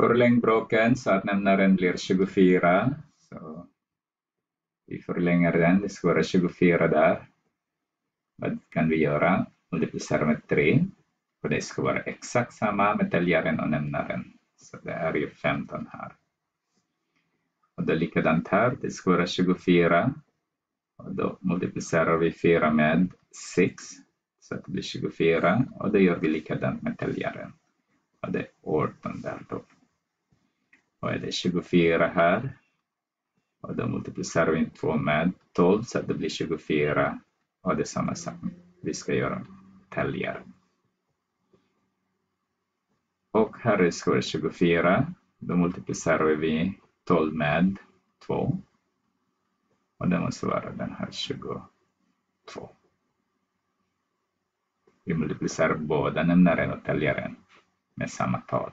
Förläng bråken så att nämnaren blir 24. Så vi förlänger den, det ska vara 24 där. Vad kan vi göra? Multiplicera med 3. Och det ska vara exakt samma med täljaren och nämnaren. Så det är ju 15 här. Och det är likadant här, det ska vara 24. Och då multiplicerar vi 4 med 6. Så att det blir 24. Och det gör vi likadant med täljaren. Och det är 18 där då vad är det 24 här. Och då multiplicerar vi 2 med 12 så att det blir 24. Och det är samma sak vi ska göra täljaren. Och här är skåret 24. Då multiplicerar vi 12 med 2. Och det måste vara den här 22. Vi multiplicerar båda nämnaren och täljaren med samma tal.